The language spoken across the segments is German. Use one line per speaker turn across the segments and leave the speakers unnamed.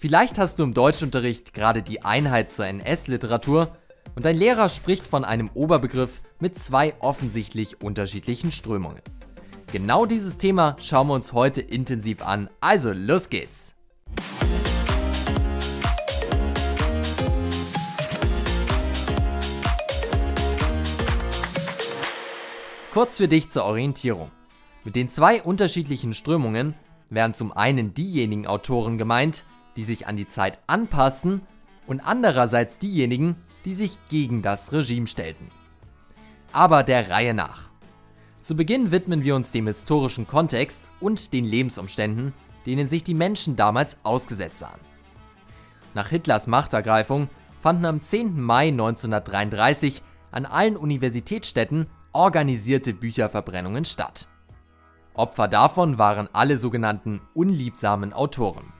Vielleicht hast du im Deutschunterricht gerade die Einheit zur NS-Literatur und dein Lehrer spricht von einem Oberbegriff mit zwei offensichtlich unterschiedlichen Strömungen. Genau dieses Thema schauen wir uns heute intensiv an, also los geht's! Kurz für dich zur Orientierung. Mit den zwei unterschiedlichen Strömungen werden zum einen diejenigen Autoren gemeint, die sich an die Zeit anpassen und andererseits diejenigen, die sich gegen das Regime stellten. Aber der Reihe nach. Zu Beginn widmen wir uns dem historischen Kontext und den Lebensumständen, denen sich die Menschen damals ausgesetzt sahen. Nach Hitlers Machtergreifung fanden am 10. Mai 1933 an allen Universitätsstädten organisierte Bücherverbrennungen statt. Opfer davon waren alle sogenannten unliebsamen Autoren.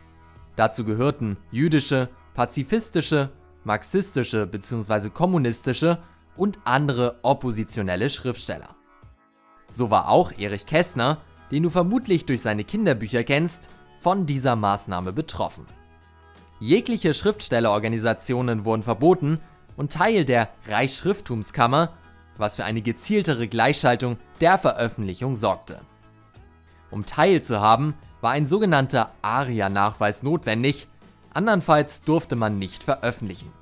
Dazu gehörten jüdische, pazifistische, marxistische bzw. kommunistische und andere oppositionelle Schriftsteller. So war auch Erich Kästner, den du vermutlich durch seine Kinderbücher kennst, von dieser Maßnahme betroffen. Jegliche Schriftstellerorganisationen wurden verboten und Teil der Reichsschrifttumskammer, was für eine gezieltere Gleichschaltung der Veröffentlichung sorgte. Um teilzuhaben, war ein sogenannter ARIA-Nachweis notwendig, andernfalls durfte man nicht veröffentlichen.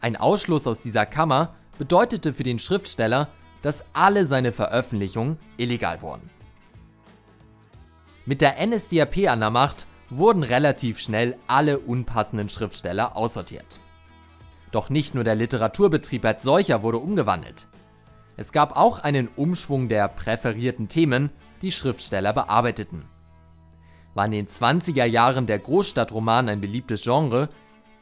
Ein Ausschluss aus dieser Kammer bedeutete für den Schriftsteller, dass alle seine Veröffentlichungen illegal wurden. Mit der NSDAP an der Macht wurden relativ schnell alle unpassenden Schriftsteller aussortiert. Doch nicht nur der Literaturbetrieb als solcher wurde umgewandelt. Es gab auch einen Umschwung der präferierten Themen, die Schriftsteller bearbeiteten. War in den 20er Jahren der Großstadtroman ein beliebtes Genre,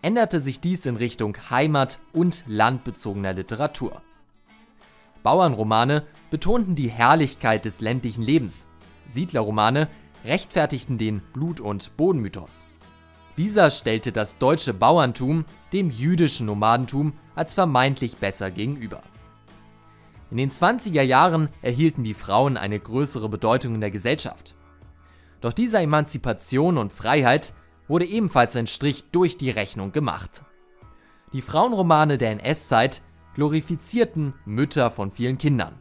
änderte sich dies in Richtung Heimat- und landbezogener Literatur. Bauernromane betonten die Herrlichkeit des ländlichen Lebens, Siedlerromane rechtfertigten den Blut- und Bodenmythos. Dieser stellte das deutsche Bauerntum dem jüdischen Nomadentum als vermeintlich besser gegenüber. In den 20er Jahren erhielten die Frauen eine größere Bedeutung in der Gesellschaft. Doch dieser Emanzipation und Freiheit wurde ebenfalls ein Strich durch die Rechnung gemacht. Die Frauenromane der NS-Zeit glorifizierten Mütter von vielen Kindern.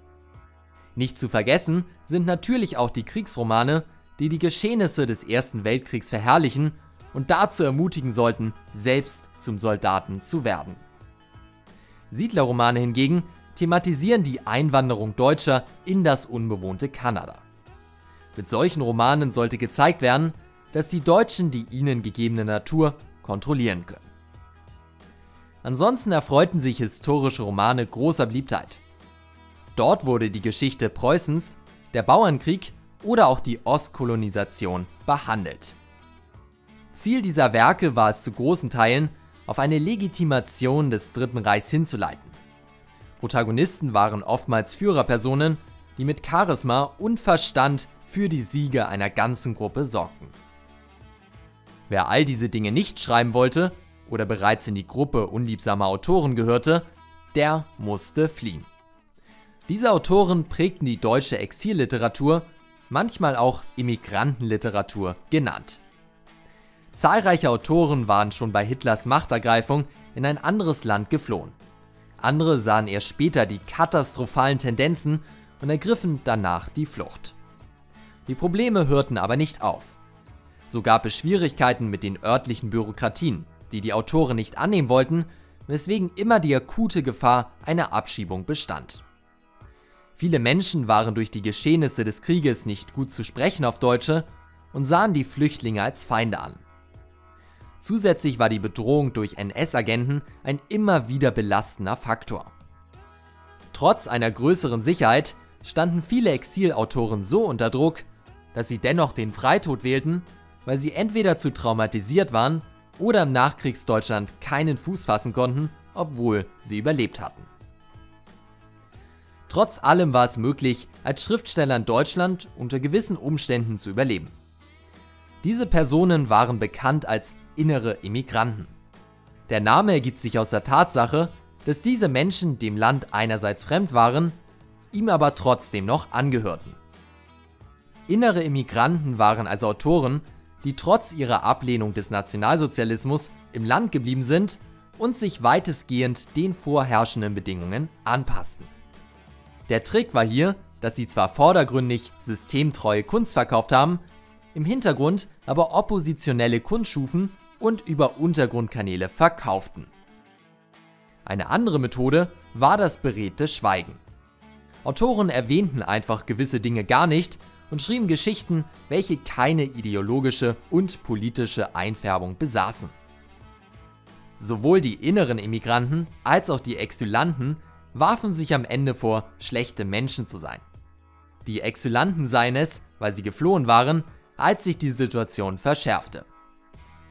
Nicht zu vergessen sind natürlich auch die Kriegsromane, die die Geschehnisse des Ersten Weltkriegs verherrlichen und dazu ermutigen sollten, selbst zum Soldaten zu werden. Siedlerromane hingegen thematisieren die Einwanderung Deutscher in das unbewohnte Kanada. Mit solchen Romanen sollte gezeigt werden, dass die Deutschen die ihnen gegebene Natur kontrollieren können. Ansonsten erfreuten sich historische Romane großer Beliebtheit. Dort wurde die Geschichte Preußens, der Bauernkrieg oder auch die Ostkolonisation behandelt. Ziel dieser Werke war es zu großen Teilen, auf eine Legitimation des Dritten Reichs hinzuleiten. Protagonisten waren oftmals Führerpersonen, die mit Charisma und Verstand für die Siege einer ganzen Gruppe sorgten. Wer all diese Dinge nicht schreiben wollte oder bereits in die Gruppe unliebsamer Autoren gehörte, der musste fliehen. Diese Autoren prägten die deutsche Exilliteratur, manchmal auch Immigrantenliteratur genannt. Zahlreiche Autoren waren schon bei Hitlers Machtergreifung in ein anderes Land geflohen. Andere sahen erst später die katastrophalen Tendenzen und ergriffen danach die Flucht. Die Probleme hörten aber nicht auf. So gab es Schwierigkeiten mit den örtlichen Bürokratien, die die Autoren nicht annehmen wollten, weswegen immer die akute Gefahr einer Abschiebung bestand. Viele Menschen waren durch die Geschehnisse des Krieges nicht gut zu sprechen auf Deutsche und sahen die Flüchtlinge als Feinde an. Zusätzlich war die Bedrohung durch NS-Agenten ein immer wieder belastender Faktor. Trotz einer größeren Sicherheit standen viele Exilautoren so unter Druck, dass sie dennoch den Freitod wählten, weil sie entweder zu traumatisiert waren oder im Nachkriegsdeutschland keinen Fuß fassen konnten, obwohl sie überlebt hatten. Trotz allem war es möglich, als Schriftsteller in Deutschland unter gewissen Umständen zu überleben. Diese Personen waren bekannt als innere Immigranten. Der Name ergibt sich aus der Tatsache, dass diese Menschen dem Land einerseits fremd waren, ihm aber trotzdem noch angehörten. Innere Immigranten waren also Autoren, die trotz ihrer Ablehnung des Nationalsozialismus im Land geblieben sind und sich weitestgehend den vorherrschenden Bedingungen anpassten. Der Trick war hier, dass sie zwar vordergründig systemtreue Kunst verkauft haben, im Hintergrund aber oppositionelle Kunst schufen und über Untergrundkanäle verkauften. Eine andere Methode war das beredte Schweigen. Autoren erwähnten einfach gewisse Dinge gar nicht und schrieben Geschichten, welche keine ideologische und politische Einfärbung besaßen. Sowohl die inneren Immigranten als auch die Exulanten warfen sich am Ende vor, schlechte Menschen zu sein. Die Exulanten seien es, weil sie geflohen waren, als sich die Situation verschärfte.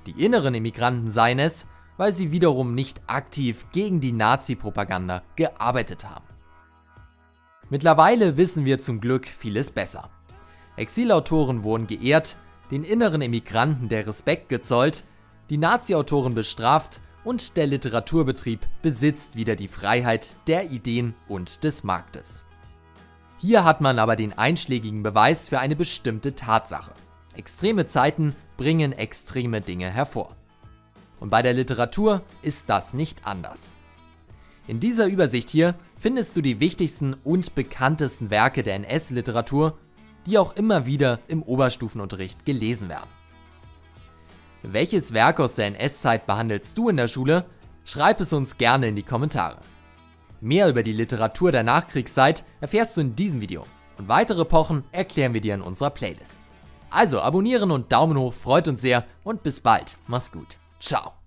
Die inneren Immigranten seien es, weil sie wiederum nicht aktiv gegen die Nazi-Propaganda gearbeitet haben. Mittlerweile wissen wir zum Glück vieles besser. Exilautoren wurden geehrt, den inneren Immigranten der Respekt gezollt, die Nazi-Autoren bestraft und der Literaturbetrieb besitzt wieder die Freiheit der Ideen und des Marktes. Hier hat man aber den einschlägigen Beweis für eine bestimmte Tatsache. Extreme Zeiten bringen extreme Dinge hervor. Und bei der Literatur ist das nicht anders. In dieser Übersicht hier findest du die wichtigsten und bekanntesten Werke der NS-Literatur, die auch immer wieder im Oberstufenunterricht gelesen werden. Welches Werk aus der NS-Zeit behandelst du in der Schule? Schreib es uns gerne in die Kommentare. Mehr über die Literatur der Nachkriegszeit erfährst du in diesem Video und weitere Epochen erklären wir dir in unserer Playlist. Also abonnieren und Daumen hoch freut uns sehr und bis bald. Mach's gut. Ciao.